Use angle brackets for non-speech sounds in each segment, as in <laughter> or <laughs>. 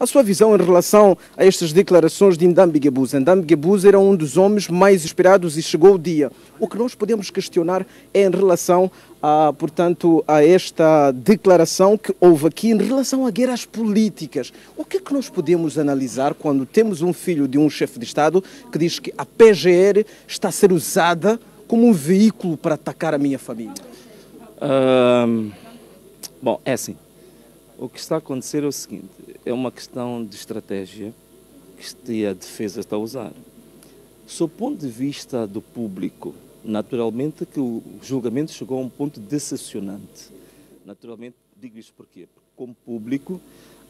A sua visão em relação a estas declarações de Ndambi Gebuza. Ndambi Gebuza era um dos homens mais esperados e chegou o dia. O que nós podemos questionar é em relação a, portanto, a esta declaração que houve aqui em relação a guerras políticas. O que é que nós podemos analisar quando temos um filho de um chefe de Estado que diz que a PGR está a ser usada como um veículo para atacar a minha família? bom, é assim. O que está a acontecer é o seguinte: é uma questão de estratégia que a defesa está a usar. Sob o ponto de vista do público, naturalmente que o julgamento chegou a um ponto decepcionante. Naturalmente, digo isto porquê? Porque, como público,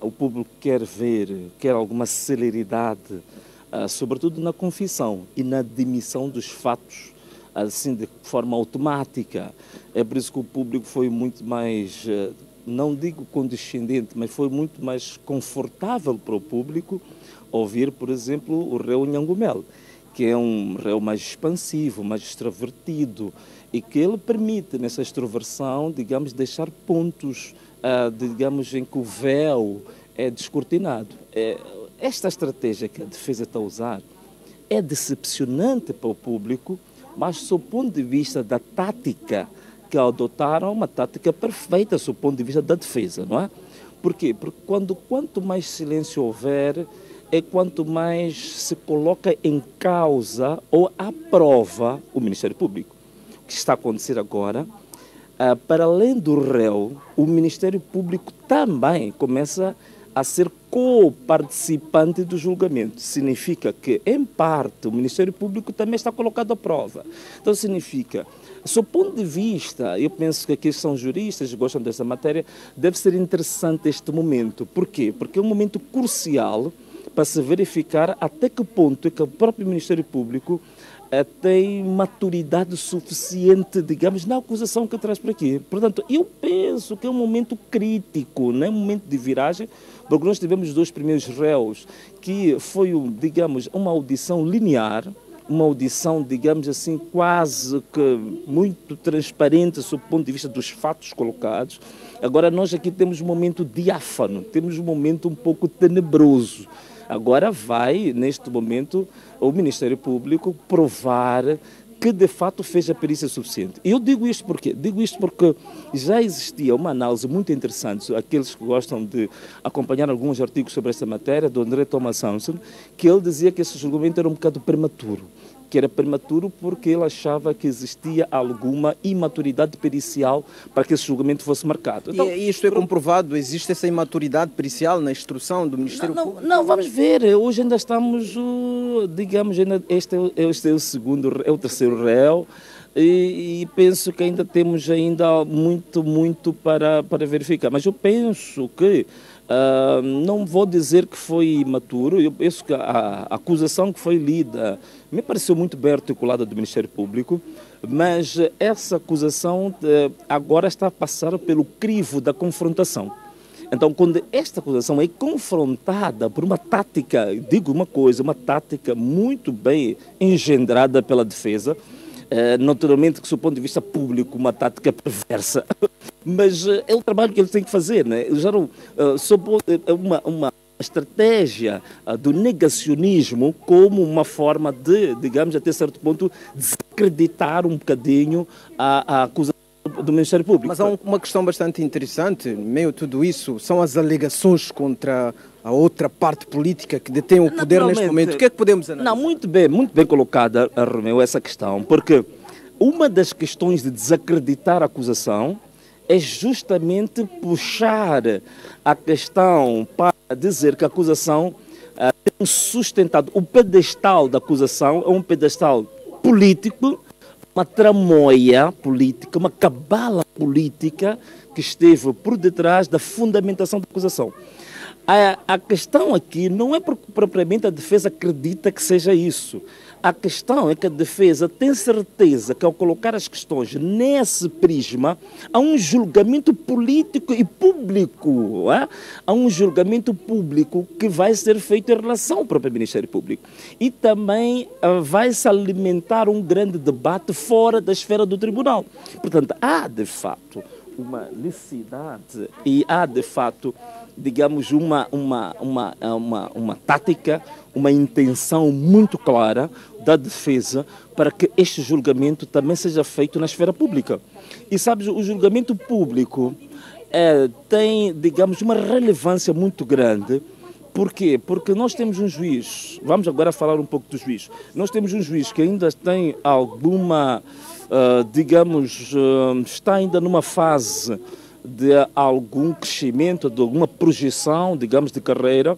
o público quer ver, quer alguma celeridade, uh, sobretudo na confissão e na admissão dos fatos, assim, de forma automática. É por isso que o público foi muito mais. Não digo condescendente, mas foi muito mais confortável para o público ouvir, por exemplo, o réu Nhangumel, que é um réu mais expansivo, mais extrovertido, e que ele permite, nessa extroversão, digamos, deixar pontos, uh, digamos, em que o véu é descortinado. É, esta estratégia que a defesa está a usar é decepcionante para o público, mas, sob o ponto de vista da tática, que adotaram uma tática perfeita do ponto de vista da defesa, não é? Por quê? Porque quando, quanto mais silêncio houver, é quanto mais se coloca em causa ou à prova o Ministério Público. O que está a acontecer agora, uh, para além do réu, o Ministério Público também começa a ser co-participante do julgamento. Significa que, em parte, o Ministério Público também está colocado à prova. Então, significa Sob ponto de vista, eu penso que aqui são juristas, gostam dessa matéria, deve ser interessante este momento. Por quê? Porque é um momento crucial para se verificar até que ponto é que o próprio Ministério Público eh, tem maturidade suficiente, digamos, na acusação que traz para aqui. Portanto, eu penso que é um momento crítico, não é um momento de viragem, porque nós tivemos os dois primeiros réus, que foi, digamos, uma audição linear, uma audição, digamos assim, quase que muito transparente sob o ponto de vista dos fatos colocados. Agora nós aqui temos um momento diáfano, temos um momento um pouco tenebroso. Agora vai, neste momento, o Ministério Público provar que de fato fez a perícia suficiente. Eu digo isto porque digo isto porque já existia uma análise muito interessante, aqueles que gostam de acompanhar alguns artigos sobre esta matéria, do André Thomas Samson, que ele dizia que esse julgamento era um bocado prematuro que era prematuro porque ele achava que existia alguma imaturidade pericial para que esse julgamento fosse marcado. Então, e isto é comprovado? Existe essa imaturidade pericial na instrução do Ministério não, Público? Não, vamos ver. Hoje ainda estamos, digamos, este, é, este é o segundo, é o terceiro réu. E, e, penso que ainda temos ainda muito, muito para, para verificar. Mas eu penso que Não vou dizer que foi imaturo, eu penso que a, a, acusação que foi lida me pareceu muito bem articulada do Ministério Público, mas essa acusação uh, agora está a passar pelo crivo da confrontação. Então, quando esta acusação é confrontada por uma tática, digo uma coisa, uma tática muito bem engendrada pela defesa, uh, naturalmente que, do ponto de vista público, uma tática perversa, <laughs> mas uh, é o trabalho que ele tem que fazer. Né? Eles eram uh, sob uma, uma estratégia uh, do negacionismo como uma forma de, digamos, até certo ponto, desacreditar um bocadinho a, a acusação do Ministério Público. Mas há uma questão bastante interessante, meio tudo isso, são as alegações contra a outra parte política que detém o poder neste momento. O que é que podemos analisar? Não, muito bem, muito bem colocada, Romeu, essa questão, porque uma das questões de desacreditar a acusação é justamente puxar a questão para dizer que a acusação uh, tem sustentado. O pedestal da acusação é um pedestal político, uma tramóia política, uma cabala política que esteve por detrás da fundamentação da acusação. A, a questão aqui não é propriamente a defesa acredita que seja isso. A questão é que a defesa tem certeza que ao colocar as questões nesse prisma, há um julgamento político e público. É? Há um julgamento público que vai ser feito em relação ao próprio Ministério Público. E também uh, vai se alimentar um grande debate fora da esfera do tribunal. Portanto, há de fato uma necessidade e há de fato digamos, uma, uma, uma, uma, uma tática, uma intenção muito clara da defesa para que este julgamento também seja feito na esfera pública. E sabes, o julgamento público é, tem, digamos, uma relevância muito grande. Por quê? Porque nós temos um juiz, vamos agora falar um pouco do juiz. Nós temos um juiz que ainda tem alguma, uh, digamos, uh, está ainda numa fase de algum crescimento, de alguma projeção, digamos, de carreira,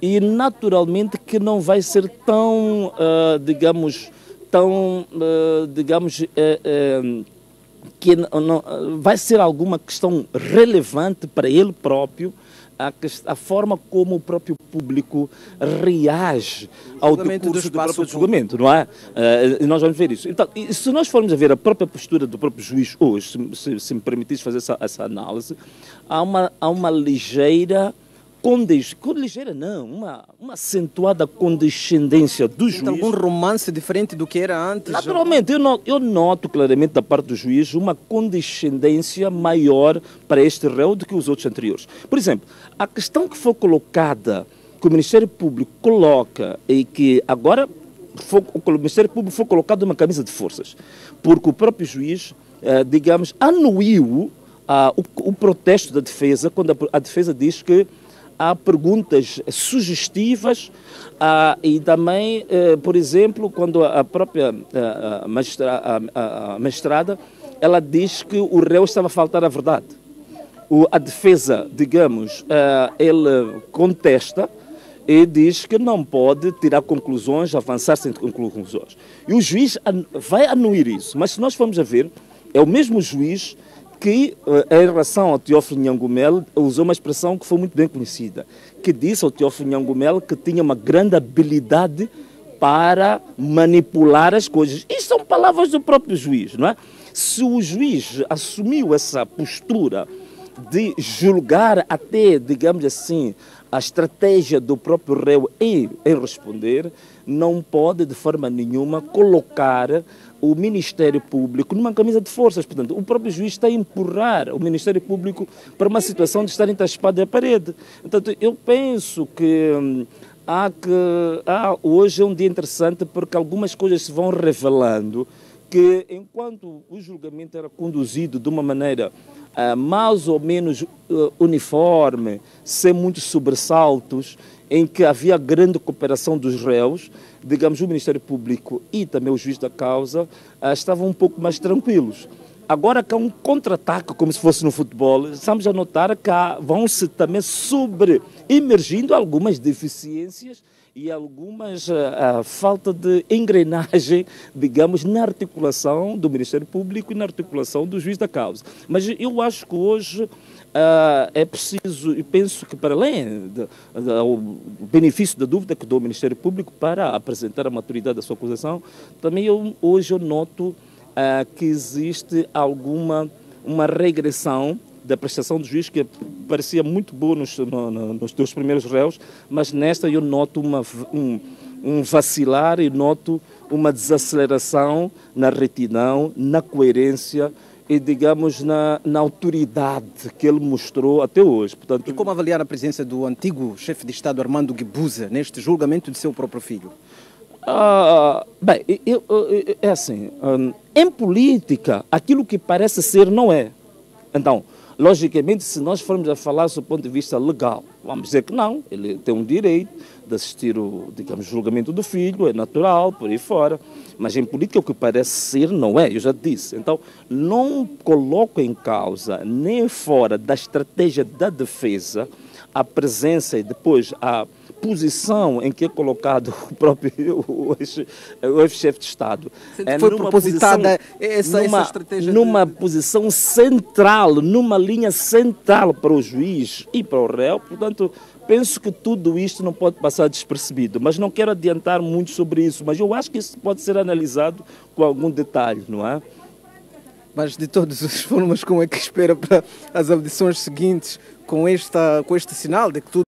e naturalmente que não vai ser tão, uh, digamos, tão, uh, digamos, uh, que não, vai ser alguma questão relevante para ele próprio a, a, forma como o próprio público reage ao discurso do, próprio julgamento, não é? Uh, nós vamos ver isso. Então, se nós formos a ver a própria postura do próprio juiz hoje, se, se me permitisse fazer essa, essa análise, há uma, há uma ligeira condes, ligeira não, uma, uma acentuada condescendência do juiz. algum romance diferente do que era antes? Naturalmente, eu noto, eu noto claramente da parte do juiz uma condescendência maior para este réu do que os outros anteriores. Por exemplo, a questão que foi colocada, que o Ministério Público coloca e que agora foi, o Ministério Público foi colocado numa camisa de forças, porque o próprio juiz, eh, digamos, anuiu ah, o, o protesto da defesa, quando a, a defesa diz que há perguntas sugestivas ah, e também, eh, por exemplo, quando a própria a, a, a magistrada ela diz que o réu estava a faltar a verdade. O, a defesa, digamos, ah, ele contesta e diz que não pode tirar conclusões, avançar sem conclusões. E o juiz vai anuir isso. Mas se nós formos a ver, é o mesmo juiz que, eh, em relação ao Teófilo Nhangumel, usou uma expressão que foi muito bem conhecida, que disse ao Teófilo Nhangumel que tinha uma grande habilidade para manipular as coisas. Isto são palavras do próprio juiz, não é? Se o juiz assumiu essa postura de julgar até, digamos assim, a estratégia do próprio réu em, em responder, não pode de forma nenhuma colocar o Ministério Público numa camisa de forças. Portanto, o próprio juiz está a empurrar o Ministério Público para uma situação de estar entre a espada e a parede. Portanto, eu penso que hum, há que há, hoje é um dia interessante porque algumas coisas se vão revelando que enquanto o julgamento era conduzido de uma maneira uh, mais ou menos uh, uniforme, sem muitos sobressaltos, em que havia grande cooperação dos réus, digamos, o Ministério Público e também o juiz da causa uh, estavam um pouco mais tranquilos. Agora que há um contra-ataque, como se fosse no futebol, estamos a notar que vão-se também sobre emergindo algumas deficiências e algumas uh, falta de engrenagem, <laughs> digamos, na articulação do Ministério Público e na articulação do juiz da causa. Mas eu acho que hoje Uh, é preciso, e penso que para além do benefício da dúvida que dou ao Ministério Público para apresentar a maturidade da sua acusação, também eu, hoje eu noto uh, que existe alguma uma regressão da prestação do juiz que parecia muito boa nos, no, no, nos teus primeiros réus, mas nesta eu noto uma, um, um vacilar e noto uma desaceleração na retidão, na coerência, e, digamos, na, na autoridade que ele mostrou até hoje. Portanto, e como avaliar a presença do antigo chefe de Estado Armando Guebuza neste julgamento de seu próprio filho? Ah, bem, eu, eu, é assim, hum, em política, aquilo que parece ser não é. Então, logicamente, se nós formos a falar do ponto de vista legal, vamos dizer que não, ele tem um direito de assistir o, digamos, julgamento do filho, é natural, por aí fora. Mas em política o que parece ser não é, eu já disse. Então, não coloco em causa, nem fora da estratégia da defesa, a presença e depois a posição em que é colocado <laughs> o próprio o ex-chefe de Estado. É foi propositada essa, numa, essa estratégia? Numa de... posição central, numa linha central para o juiz e para o réu. Portanto, penso que tudo isto não pode passar despercebido, mas não quero adiantar muito sobre isso, mas eu acho que isso pode ser analisado com algum detalhe, não é? Mas de todas as formas, como é que espera para as audições seguintes com, esta, com este sinal de que tudo